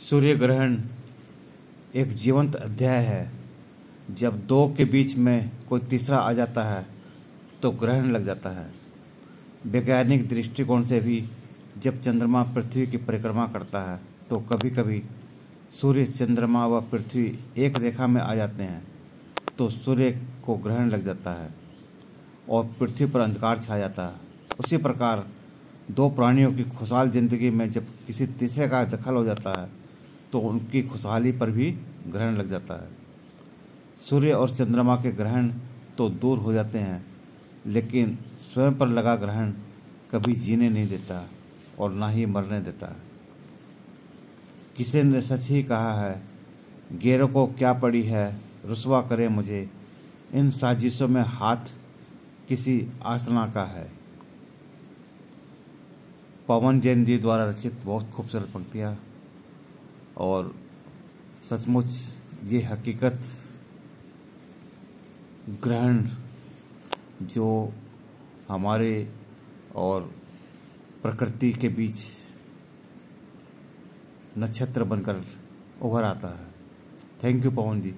सूर्य ग्रहण एक जीवंत अध्याय है। जब दो के बीच में कोई तीसरा आ जाता है तो ग्रहण लग जाता है। वैज्ञानिक दृष्टिकोण से भी जब चंद्रमा पृथ्वी की परिक्रमा करता है तो कभी कभी सूर्य चंद्रमा व पृथ्वी एक रेखा में आ जाते हैं तो सूर्य को ग्रहण लग जाता है और पृथ्वी पर अंधकार छा जाता है। उसी प्रकार दो प्राणियों की खुशहाल ज़िंदगी में जब किसी तीसरे का दखल हो जाता है तो उनकी खुशहाली पर भी ग्रहण लग जाता है। सूर्य और चंद्रमा के ग्रहण तो दूर हो जाते हैं, लेकिन स्वयं पर लगा ग्रहण कभी जीने नहीं देता और ना ही मरने देता। किसी ने सच ही कहा है, गैरों को क्या पड़ी है, रुसवा करे मुझे। इन साजिशों में हाथ किसी आसना का है। पवन जैन जी द्वारा रचित बहुत खूबसूरत पंक्तियाँ। और सचमुच ये हकीकत ग्रहण जो हमारे और प्रकृति के बीच नक्षत्र बनकर उभर आता है। Thank you Pavan ji.